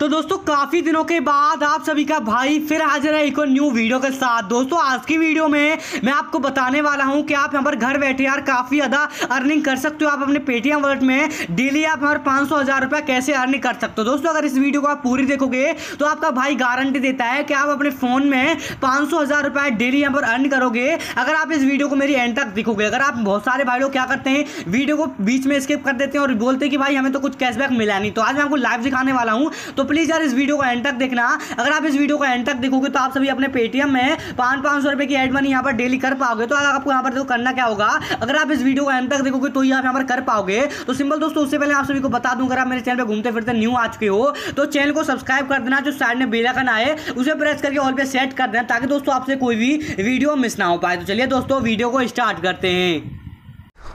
तो दोस्तों, काफ़ी दिनों के बाद आप सभी का भाई फिर हाजिर है एक और न्यू वीडियो के साथ। दोस्तों, आज की वीडियो में मैं आपको बताने वाला हूँ कि आप यहाँ पर घर बैठे यार काफ़ी ज़्यादा अर्निंग कर सकते हो। आप अपने पेटीएम वॉलेट में डेली आप हमारे पाँच सौ, हज़ार रुपया कैसे अर्निंग कर सकते हो? दोस्तों, अगर इस वीडियो को आप पूरी देखोगे तो आपका भाई गारंटी देता है कि आप अपने फ़ोन में पाँच सौ, हज़ार रुपया डेली यहाँ पर अर्न करोगे। अगर आप इस वीडियो को मेरी एंड तक देखोगे, अगर आप बहुत सारे भाई लोग क्या करते हैं वीडियो को बीच में स्किप कर देते हैं और बोलते हैं कि भाई हमें तो कुछ कैशबैक मिला नहीं। तो आज मैं आपको लाइव दिखाने वाला हूँ। तो प्लीज़ यार इस वीडियो को एंड तक देखना। अगर आप इस वीडियो को एंड तक देखोगे तो आप सभी अपने पेटीएम में पाँच पाँच सौ रुपये की एड मनी यहाँ पर डेली कर पाओगे। तो आपको यहाँ पर देखो करना क्या होगा? अगर आप इस वीडियो को एंड तक देखोगे तो आप यहाँ पर कर पाओगे। तो सिंपल दोस्तों, उससे पहले आप सभी को बता दूँ, अगर आप मेरे चैनल पर घूमते फिरते न्यू आ चुके हो तो चैनल को सब्सक्राइब कर देना, जो साइड में बेलाकन आए, उसे प्रेस करके ऑल पे सेट कर देना, ताकि दोस्तों आपसे कोई भी वीडियो मिस ना हो पाए। तो चलिए दोस्तों वीडियो को स्टार्ट करते हैं।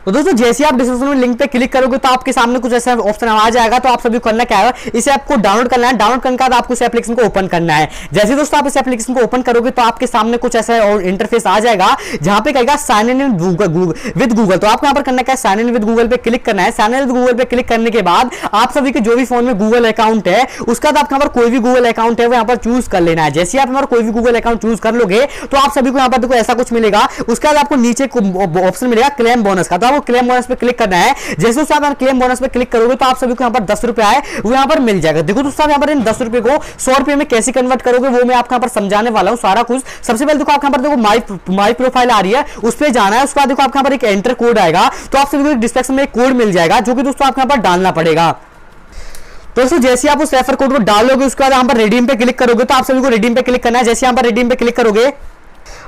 तो दोस्तों, जैसे आप डिस्क्रिप्शन में लिंक पे क्लिक करोगे तो आपके सामने कुछ ऐसा ऑप्शन आ जाएगा तो आप सभी करना क्या है, इसे आपको डाउनलोड करना है। डाउनलोड करने के बाद आपको इस एप्लीकेशन को ओपन करना है। जैसे दोस्तों आप इस एप्लीकेशन को ओपन करोगे तो आपके सामने कुछ ऐसा इंटरफेस आ जाएगा, जहाँ पे कहेगा साइन इन विद गूगल तो आपको यहाँ पर करना क्या है साइन इन विद गूगल पे क्लिक करना है। साइन इन विद गूगल पे क्लिक करने के बाद आप सभी के जो भी फ़ोन में गूगल अकाउंट है, उसका आप यहाँ पर कोई भी गूगल अकाउंट है, वो यहाँ पर चूज़ कर लेना है। जैसे आप हमारा कोई भी गूगल अकाउंट चूज़ कर लोगे तो आप सभी को यहाँ पर देखो ऐसा कुछ मिलेगा। उसके बाद आपको नीचे ऑप्शन मिलेगा क्लेम बोनस का। तो आपको क्लेम बोनस पे क्लिक करना है। जैसे दोस्तों आप क्लेम बोनस पे क्लिक करोगे तो आप सभी को यहाँ पर दस रुपए आए, वो यहाँ पर मिल जाएगा। देखो दोस्तों यहाँ पर इन दस रुपए को सौ रुपए में कैसे कन्वर्ट करोगे, वो मैं आपको यहाँ पर समझाने वाला हूँ सारा कुछ। सबसे पहले देखो आप यहाँ पर देखो माई माई प्रोफ़ाइल आ रही है, उस पर जाना है, उसके बाद देखो आपके यहाँ पर एक एंटर कोड आएगा तो आप सभी को डिस्क्रिप्शन में एक कोड मिल जाएगा, जो कि दोस्तों आपको यहाँ पर डालना पड़ेगा। तो दोस्तों, जैसे आप उस रेफर कोड को डालोगे, उसके बाद यहाँ पर रिडीम पे क्लिक करोगे तो आप सभी को रिडीम पे क्लिक करना है। जैसे यहाँ पर रिडीम पे क्लिक करोगे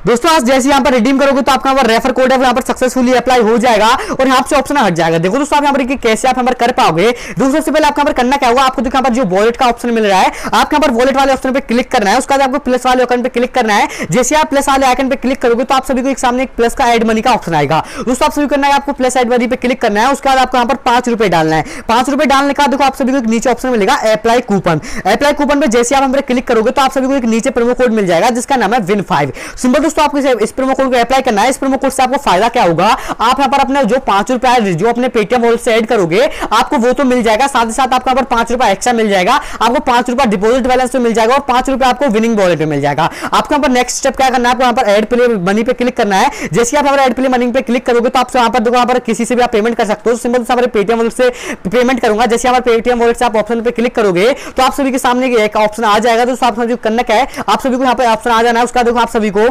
दोस्तों, आज जैसे यहाँ पर रिडीम करोगे तो आपका यहाँ पर रेफर कोड है यहाँ पर सक्सेसफुली अप्लाई हो जाएगा और यहाँ से ऑप्शन हट जाएगा। देखो दोस्तों, आप यहाँ पर कैसे आप यहाँ पर कर पाओगे। दोस्तों, सबसे पहले आपको यहाँ पर करना क्या होगा? आपको यहाँ पर जो वॉलेट का ऑप्शन मिल रहा है आप यहाँ पर वॉलेट वाले ऑप्शन पे क्लिक करना है। उसके बाद आपको प्लस वाले आइकन पे क्लिक करना है। जैसे आप प्लस वाले आइकन पे क्लिक करोगे तो आप सभी को एक सामने एक प्लस का एड मनी का ऑप्शन आएगा। दोस्तों, आप सभी करना है, आपको प्लस एड मनी पे क्लिक करना है। उसके बाद आपको यहाँ पर पाँच डालना है। पाँच रुपए डालने का देखो आप सभी को एक नीचे ऑप्शन मिलेगा अप्लाई कूपन अप्लाई कूपन पे जैसे आप हमारे क्लिक करोगे तो आप सभी को एक नीचे प्रोमो कोड मिल जाएगा, जिसका नाम है विन फाइव सिंपल दोस्तों, आपको इस प्रोमो कोड को अप्लाई करना है। इस प्रोमो कोड से आपको फ़ायदा क्या होगा? आप यहाँ पर अपने जो पाँच रुपया जो अपने पेटीएम वॉलेट से ऐड करोगे, आपको वो तो मिल जाएगा। साथ ही साथ आपको यहाँ पर पाँच रुपया एक्स्ट्रा मिल जाएगा। आपको पाँच रुपया डिपोजिट बैलेंस में मिल जाएगा और पाँच रुपया आपको विनिंग वॉलेट में मिल जाएगा। आपको यहाँ पर नेक्स्ट स्टेप क्या करना है? आपको यहाँ पर एड प्ले मनी पे क्लिक करना है। जैसे आप यहाँ पर एड प्ले मनी पे क्लिक करोगे तो आप यहाँ पर देखो यहाँ पर किसी से भी आप पेमेंट कर सकते हो। सिंपल से पेटीएम वॉलेट से पेमेंट करूँगा। जैसे यहाँ पर पेटीएम वॉलेट से आप ऑप्शन पे क्लिक करोगे तो आप सभी के सामने एक ऑप्शन आ जाएगा। तो आप सभी करना क्या है। आप सभी को यहाँ पर ऑप्शन आ जाना है। उसका देखो आप सभी को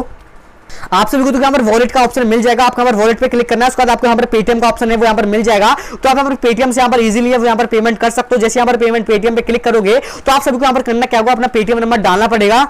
आप सभी को तो यहाँ पर वॉलेट का ऑप्शन मिल जाएगा। आपको यहाँ पर वॉलेट पे क्लिक करना है। उसके बाद आपको यहाँ पर पेटीएम का ऑप्शन है, वो यहाँ पर मिल जाएगा। तो आप यहाँ पर पेटीएम से यहाँ पर इजीली यहाँ पर पेमेंट कर सकते हो। जैसे यहाँ पर पेमेंट पेटीएम पे क्लिक करोगे तो आप सभी को यहाँ पर करना क्या होगा? अपना पेटीएम नंबर डालना पड़ेगा।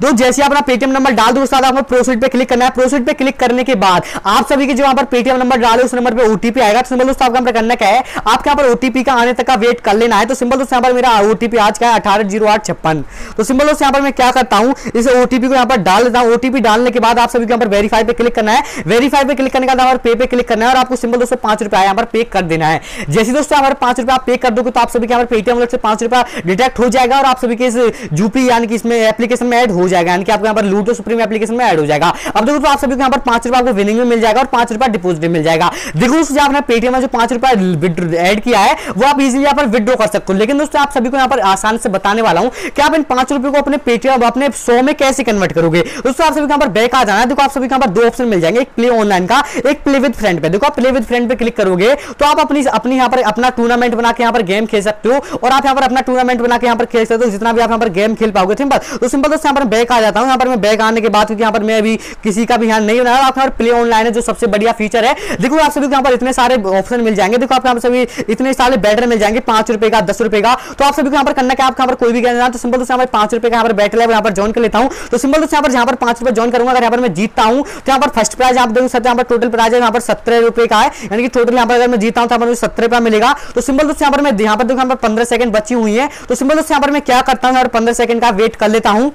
तो जैसे अपना पेटीएम नंबर डाल दो आपको प्रोसीड पे क्लिक करना है। प्रोसीड पे क्लिक करने के बाद आप सभी के जो यहाँ पर पेटीएम नंबर डाले, उस नंबर पे ओटीपी आएगा। तो सिंपल दोस्तों, आपका करना क्या है? आपके यहाँ पर ओटीपी का आने तक का वेट कर लेना है। तो सिंबल दोस्तों, यहाँ पर मेरा ओटीपी आज का है अठारह ज़ीरो आठ छप्पन। तो सिंपल दोस्तों, यहाँ पर मैं क्या करता हूँ, इस ओटीपी को यहाँ पर डाल देता हूँ। ओटीपी डालने के बाद आप सभी को यहाँ पर वेरीफाई पे क्लिक करना है। वेरीफाई पे क्लिक करने के बाद पे पे क्लिक करना है और आपको सिंबल दोस्तों पाँच रुपया यहाँ पर पे कर देना है। जैसे दोस्तों यहाँ पर पाँच रुपया पे कर दोगे तो आप सभी के यहाँ पर पेटीएम से पाँच रुपया डिटेक्ट हो जाएगा और आप सभी के इस यूपी यानी कि इसमें एप्लीकेशन में एड हो जाएगा यानी कि आपको यहाँ पर लूटो सुप्रीम एप्लीकेशन में ऐड हो जाएगा अब देखो तो आप सभी को यहाँ पर पाँच रुपया आपको विनिंग में मिल जाएगा और पाँच रुपया डिपोजिट मिल जाएगा देखो दोस्तों आपने पेटीएम में जो पाँच रुपया ऐड किया है वो आप इजिली यहाँ पर विड्रो कर सकते हो लेकिन दोस्तों आप सभी को यहाँ पर आसान से बताने वाला हूँ कि आप इन पाँच रुपए को अपने पेटीएम अपने सौ में कैसे कन्वर्ट करोगे दोस्तों आप सभी यहाँ पर बैक आ जाना है देखो आप सभी यहाँ पर दो ऑप्शन मिल जाएँगे एक प्ले ऑनलाइन का एक प्ले विद फ्रेंड पे देखो आप प्ले विद फ्रेंड पे क्लिक करोगे तो आप अपनी अपनी यहाँ पर अपना टूर्नामेंट बना के यहाँ पर गेम खेल सकते हो और आप यहाँ पर अपना टूर्नामेंट बना के यहाँ पर खेल सकते हो जितना भी आप यहाँ पर गेम खेल पाओगे सिंपल तो सिंपल दोस्तों यहाँ पर बैक आ जाता हूँ यहाँ पर मैं बैक आने के बाद क्योंकि यहाँ पर मैं अभी किसी का भी ध्यान नहीं बनाया आप यहाँ प्ले ऑनलाइन है जो सबसे बढ़िया फीचर है देखो आप सभी यहाँ पर इतने सारे ऑप्शन मिल जाएँगे देखो आप यहाँ पर सभी इतने सारे बैटर मिल जाएँगे पाँच रुपए का दस रुपए का तो आप सभी को यहाँ पर करना क्या आप यहाँ पर कोई भी कहना तो सिंपल तो यहाँ पर पाँच का यहाँ पर बैटर है यहाँ पर ज्वाइन कर लेता हूँ तो सिंपल तो यहाँ पर यहाँ पर पाँच रुपए ज्वाइन करूँगा अगर यहाँ पर मैं जीतता हूँ तो यहाँ पर फ़र्स्ट प्राइज आप देखो सकते यहाँ पर टोटल प्राइज है यहाँ पर सत्रह रुपए का है यानी कि टोटल यहाँ पर अगर मैं जीता हूँ तो यहाँ पर सत्रह रुपया मिलेगा तो सिंपल दोस्तों यहाँ पर मैं यहाँ पर देखो यहाँ पर पंद्रह सेकंड बची हुई है तो सिंपल दोस्तों यहाँ पर मैं क्या करता हूँ यहाँ पर पंद्रह सेकंड का वेट कर लेता हूँ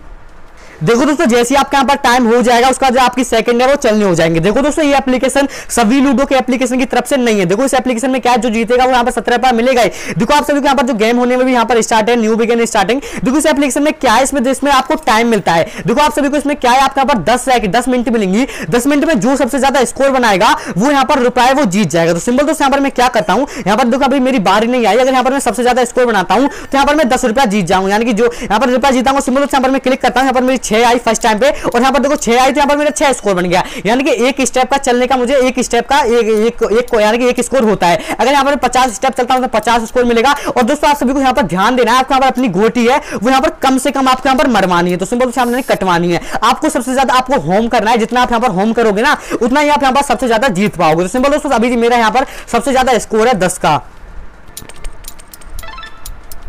देखो दोस्तों जैसे आपके यहाँ पर टाइम हो जाएगा उसका जो आपकी सेकंड है वो चलने हो जाएँगे देखो दोस्तों ये एप्लीकेशन सभी लूडो के एप्लीकेशन की तरफ़ से नहीं है देखो इस एप्लीकेशन में क्या जो जीतेगा वो यहाँ पर सत्रह रुपया मिलेगा ही देखो आप सभी को यहाँ पर जो गेम होने में भी यहाँ पर स्टार्ट है न्यू बिगेन स्टार्टिंग देखो इस एप्लीकेशन में क्या है इसमें इसमें आपको टाइम मिलता है देखो आप सभी को इसमें क्या है आपके यहाँ पर दस दस मिनट मिलेंगी दस मिनट में जो सबसे ज़्यादा स्कोर बनाएगा वो यहाँ पर रुपए वो जीत जाएगा तो सिंपल दोस्तों यहाँ पर मैं क्या करता हूँ यहाँ पर देखो अभी मेरी बारी नहीं आई अगर यहाँ पर मैं सबसे ज़्यादा स्कोर बनाता हूँ तो यहाँ पर मैं दस रुपया जीत जाऊँगा यानी कि जो यहाँ पर रुपया जीता हूँ सिंपल दोस्तों यहाँ पर मैं क्लिक करता हूँ यहाँ पर मेरी छह आई फ़र्स्ट टाइम पे और यहाँ पर देखो छह आई तो यहाँ पर मेरा छह स्कोर बन गया यानी कि एक स्टेप का चलने का मुझे एक स्टेप का एक यानी कि एक स्कोर होता है अगर यहाँ पर पचास स्टेप चलता हूँ तो पचास स्कोर मिलेगा और दोस्तों आप सभी को यहाँ पर ध्यान देना है आपको यहाँ पर अपनी गोटी है वो यहाँ पर कम से कम आपको यहाँ पर मरवानी है तो सिंपल सामने कटवानी है आपको सबसे ज़्यादा आपको होम करना है जितना आप यहाँ पर होम करोगे ना उतना ही आप यहाँ पर सबसे ज़्यादा जीत पाओगे तो सिंपल दोस्तों अभी मेरा यहाँ पर सबसे ज़्यादा स्कोर है दस का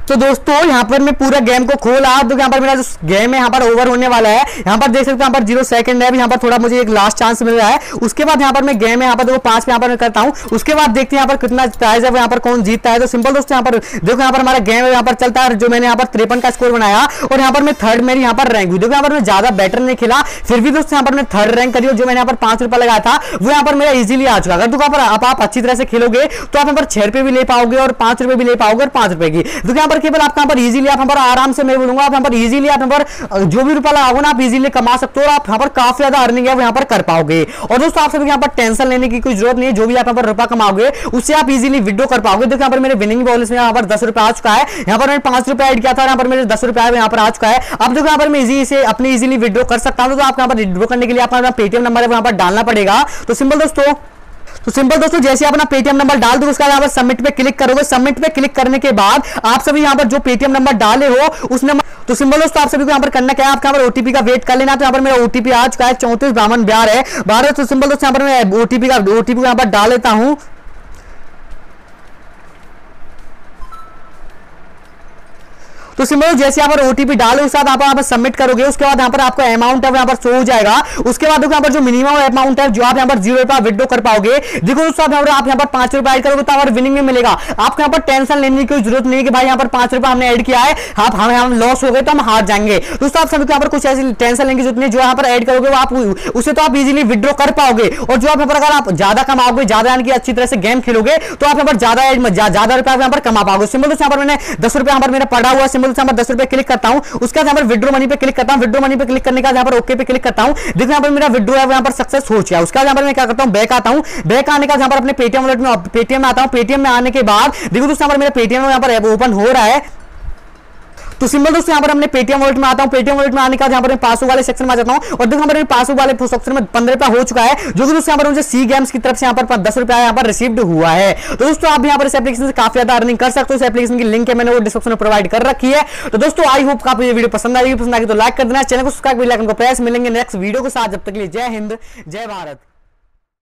तो दोस्तों यहाँ पर मैं पूरा गेम को खोला तो यहाँ पर मेरा जो गेम है यहाँ पर ओवर होने वाला है यहाँ पर देख सकते हो यहाँ पर ज़ीरो सेकंड है यहाँ पर थोड़ा मुझे एक लास्ट चांस मिल रहा है उसके बाद यहाँ पर मैं गेम है यहाँ पर देखो पाँच पे यहाँ पर मैं करता हूँ उसके बाद देखते हैं यहाँ पर कितना प्राइज है यहाँ पर कौन जीतता है तो सिंपल दोस्तों यहाँ पर देखो यहाँ पर हमारा गेम है यहाँ पर चलता है जो मैंने यहाँ पर तिरपन का स्कोर बनाया और यहाँ पर मैं थर्ड मेरी यहाँ पर रैंक हुई देखो यहाँ पर मैं ज़्यादा बेटर नहीं खेला फिर भी दोस्तों यहाँ पर मैं थर्ड रैंक करी जो मैंने यहाँ पर पाँच रुपया लगाया था वो यहाँ पर मेरा इजिली आ चुका अगर तो पर आप अच्छी तरह से खेलोगे तो आप यहाँ पर छह रुपए भी ले पाओगे और पाँच रुपए भी ले पाओगे और पाँच रुपए की तो यहाँ पर केवल आपका यहाँ पर इजीली आप पर आराम से मैं बोलूँगा आप यहाँ पर इजीली आप पर जो भी रुपया लगाओगे ना आप इजीली कमा सकते हो और आप यहाँ पर काफ़ी ज़्यादा अर्निंग है वो यहाँ पर कर पाओगे और दोस्तों आप सभी यहाँ पर टेंशन लेने की कोई ज़रूरत नहीं है जो भी आप यहाँ पर रुपया कमाओगे उससे आप इजीली विड्रो कर पाओगे देखो यहाँ पर मेरे विनिंग बॉल्स में यहाँ पर दस रुपया आ चुका है यहाँ पर मैंने पाँच रुपया एड किया था यहाँ पर मेरे दस रुपया यहाँ पर आ चुका है अब देखो यहाँ पर मैं इजी से अपनी इजीली विड्रो कर सकता हूँ तो आप यहाँ पर विड्रो करने के लिए अपना पेटीएम नंबर है यहाँ पर डालना पड़ेगा तो सिंपल दोस्तों तो सिंपल दोस्तों, जैसे आप अपना पेटीएम नंबर डाल दो उसका पर सबमिट पे क्लिक करोगे। सबमिट पे क्लिक करने के बाद आप सभी यहाँ पर जो पेटीएम नंबर डाले हो उस नंबर तो सिंबल दोस्तों, आप सभी को यहाँ पर करना क्या है? आपका ओटीपी का वेट कर लेना। तो यहाँ पर मेरा ओटीपी आ चुका है, चौंतीस ब्राह्मण बिहार है। बारह तो सिंबल दोस्तों, यहाँ पर मैं ओटीपी का ओटीपी यहाँ पर डाल लेता हूँ। तो सिंपल जैसे यहाँ पर ओटीपी डालो उसके बाद आप यहाँ पर सबमिट करोगे उसके बाद यहाँ पर आपका अमाउंट है यहाँ पर शो हो जाएगा उसके बाद यहाँ पर जो मिनिमम अमाउंट है जो आप यहाँ पर ज़ीरो रुपया विड्रो कर पाओगे देखो दोस्तों आप यहाँ पर पाँच रुपया ऐड करोगे तो पर विनिंग में मिलेगा आपको यहाँ पर टेंशन लेने की ज़रूरत नहीं है कि भाई यहाँ पर पाँच रुपया हमने ऐड किया है आप हम हम लॉस हो गए तो हम हार जाएँगे दोस्तों आप सभी को यहाँ पर कुछ ऐसी टेंशन लेने की ज़रूरत नहीं जो यहाँ पर ऐड करोगे वो आप उसे तो आप इजिली विड्रो कर पाओगे और जो आप यहाँ पर अगर आप ज़्यादा कमाओगे ज़्यादा यानी कि अच्छी तरह से गेम खेलोगे तो आप यहाँ पर ज़्यादा ज़्यादा रुपया यहाँ पर कमा पाओगे दोस्तों यहाँ पर मैंने दस रुपया यहाँ पर मेरा पड़ा हुआ सिंपल यहाँ पर दस रुपए क्लिक करता हूँ, उसके बाद यहाँ पर विड्रो मनी पे क्लिक करता हूँ विड्रो मनी पे क्लिक करने का यहाँ पर ओके पे क्लिक करता हूँ। देखो यहाँ पर मेरा विड्रो है यहाँ पर सक्सेस हो चुका है। उसके बाद यहाँ पर मैं क्या करता हूँ बैक आता हूँ। बैक आने का यहाँ पर अपने पेटीएम वॉलेट में पेटीएम में आता हूँ। पेटीएम में आने के बाद, देखो दोस्तों यहाँ पर मेरा पेटीएम यहाँ पर ओपन हो रहा है। तो सिंपल दोस्तों, यहाँ पर हमने पेटीएम वॉलेट में आता हूँ। पेटीएम वॉलेट में आने का यहाँ पर पासबुक वाले सेक्शन में आ जाता हूँ। और देखो यहाँ पर पासबुक वाले सेक्शन में पंद्रह रुपया हो चुका है, जो कि दोस्तों, यहाँ पर मुझे सी गेम्स की तरफ़ से यहाँ पर दस रुपया यहाँ पर रिसीव्ड हुआ है। तो दोस्तों, आप यहाँ पर इस एप्लीकेशन से काफ़ी ज़्यादा अर्निंग कर सकते हो। इस एप्लीकेशन की लिंक है, मैंने वो डिस्क्रिप्शन में प्रोवाइड कर रखी है। तो दोस्तों आई होप आपको ये वीडियो पसंद आएगी पसंद आएगी तो लाइक कर देना। चैनल को सब्सक्राइब कर मिलेंगे नेक्स्ट वीडियो के साथ। जब तक के लिए जय हिंद, जय भारत।